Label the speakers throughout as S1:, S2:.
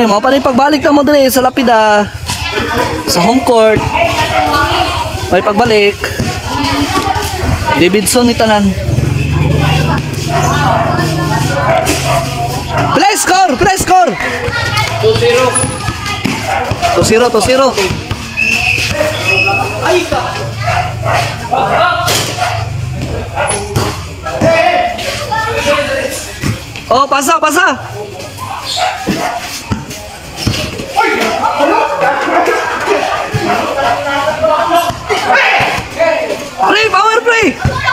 S1: Eh, mga pa pagbalik na mo dire sa Lapida. Sa home court. May pagbalik. Davidson ni Tanan. Play score! Play score! 2-0. 2-0, 2-0. Oh, pasa, pasa. Play, power play.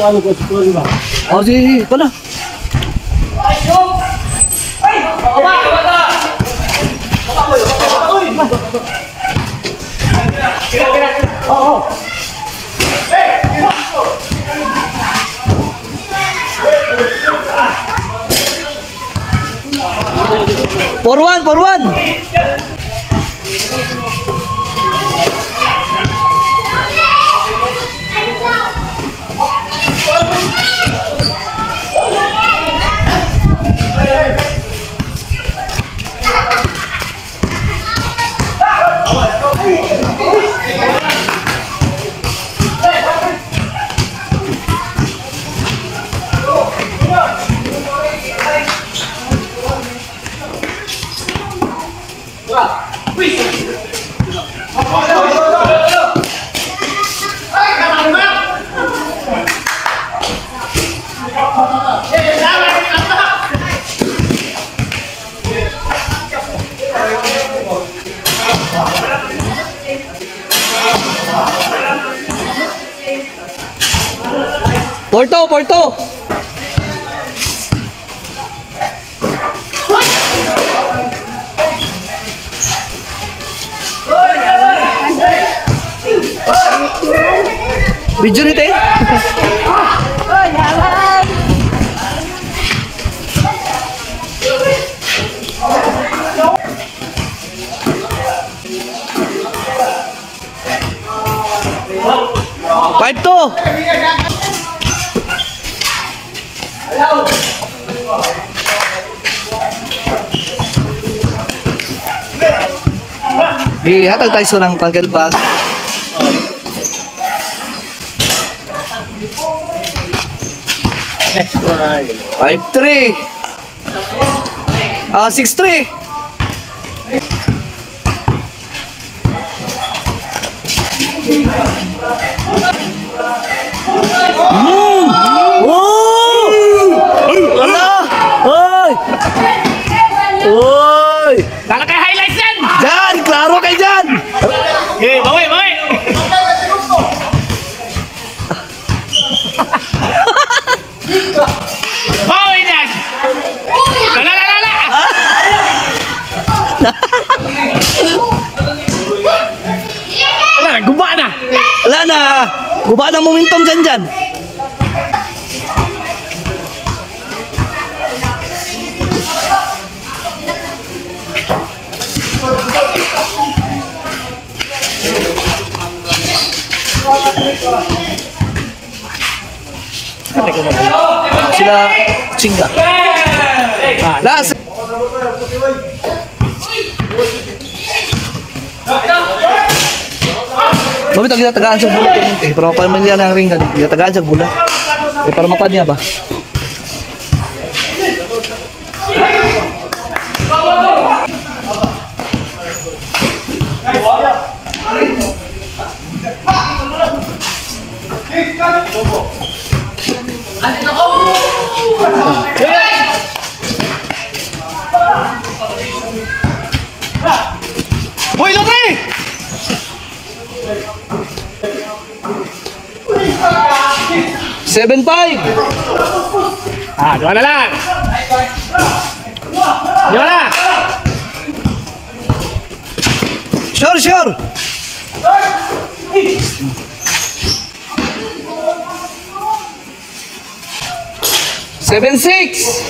S1: Oh, sige, ikaw na. For one, for one. Porto, Porto. Video ni te. Five to. Ihatag tayo sa ng pangkel pass. Five three. Ah, six three.
S2: Guba
S1: ng momentum dyan dyan. Sila Chinga. Last. Mami tag tagaan sa bulat eh. Para mapamilya na ang ring kan. tagaan sa bulat. Eh para mapad niya ba?
S2: Boy, Lotre!
S1: Seven five.
S2: Ah, dua na lang. Dua na.
S1: Sure, sure. Seven six.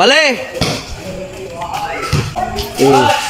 S1: Bale. Oh,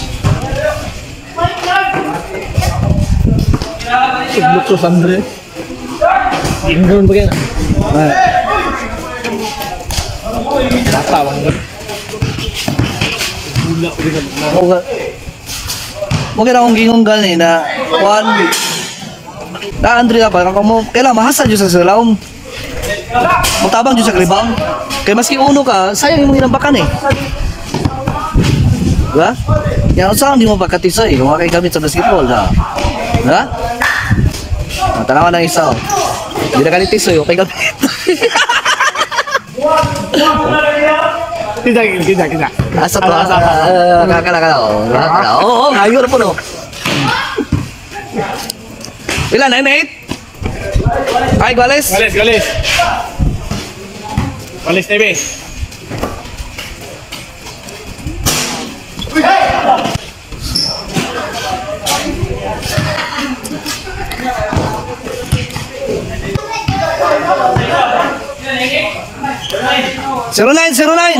S1: to Sandre. Ingron ba yan? Tatawang ba? Mo kaya akong gingon gani na one na Andre na ba kung kailan mahasal jud sa salawom. Mutabang jud sa rebound. Kay maski uno ka, sayang imong inambakan eh. Diba? Yan saan di mo pagkatisoy, kung kay gamit sa basketball, ha? Ha? Tanawan ng isa, oh. Hindi na kanitisoy, okay gamit.
S2: Kita, kita, kita.
S1: Asa to, asa, ah, kakala ka, oh. Kakala, oo, oo, ngayon na po, no. Ilan, 9-8? Ay, Guales?
S2: Galis, galis. Galis, TV.
S1: Zero nine, zero nine.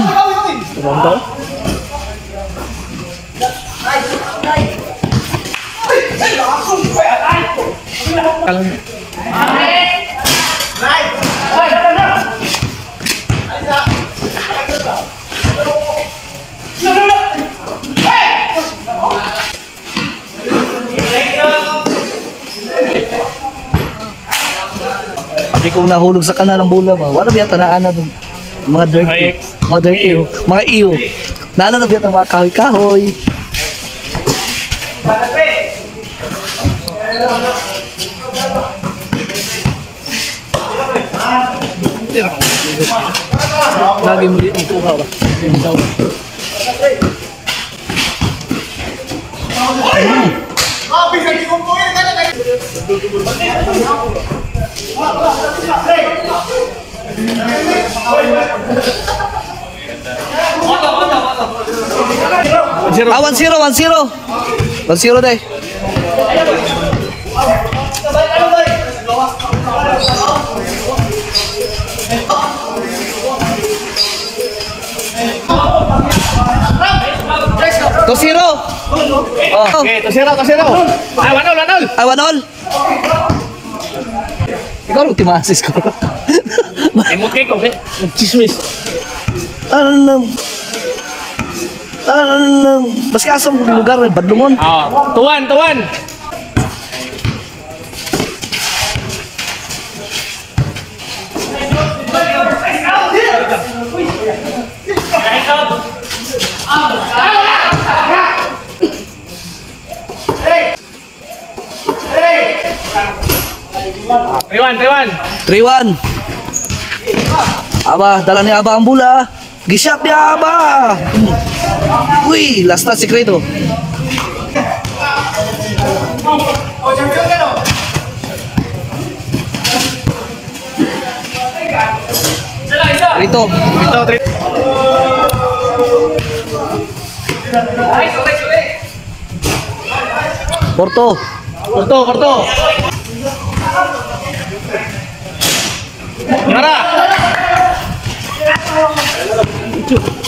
S1: Pag kung nahulog sa kanal ng bula ba, wala biya tanaan na dun. Mga dirt,
S2: Ay,
S1: mga dirt iyo, mga iyo. Nana na biya mga kahoy-kahoy. Lagi mo dito ito ba? Ah, 1-0, 1-0. 1-0 day. Two zero. Oh.
S2: Okay, tosero, tosero. Ah, wanol, wanol.
S1: Ay, one all. Ikaw ang timasis ko.
S2: Imot kayo, okay? Chismis.
S1: ano lang. Ano lang. Mas kasang lugar, Badlungon.
S2: Ah, tuwan, tuwan. Taiwan, Taiwan.
S1: 3-1. Aba, dala ni Aba ang bola. Gishot ni Aba. Uy, last na sikreto. Rito.
S2: Ito, three.
S1: Porto.
S2: Korto, korto.
S1: き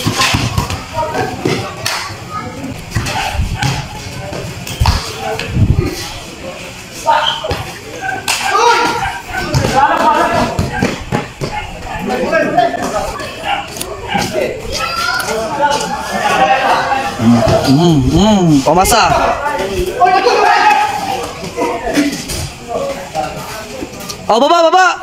S2: うんうん
S1: お
S2: まさ。お
S1: ばばばば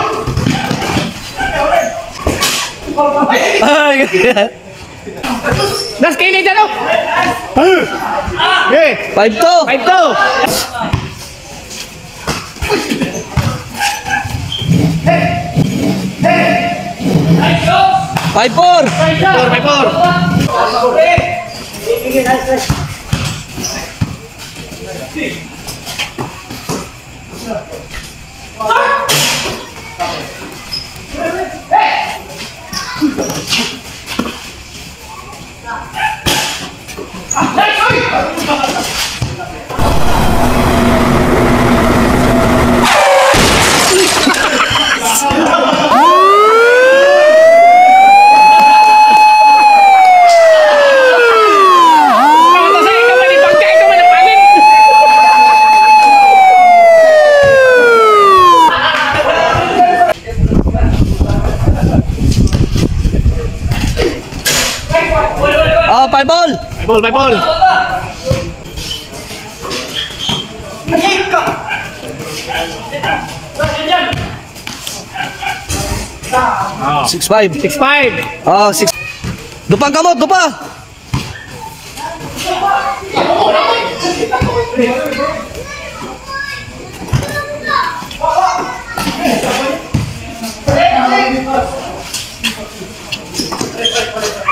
S1: Ay,
S2: Das kini dyan oh. Okay.
S1: five to.
S2: Five to.
S1: Five four.
S2: Four, five four. Kamu Five ball. Oh.
S1: Six five.
S2: Six five.
S1: Oh, six. Dupang kamot, dupa.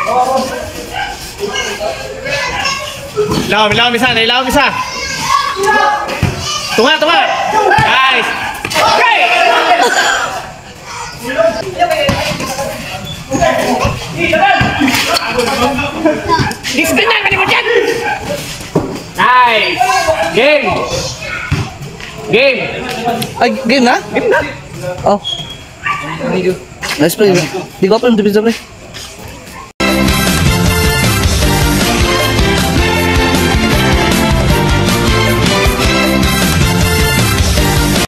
S2: Lawan, lawan bisa, nih lawan bisa. Tunggu, tunggu. Guys. Okay. Diskenan kan dyan. Nice. Game. Game.
S1: Ay, game na?
S2: Game na.
S1: Oh. Nice play. Di ko pa ng defensive play.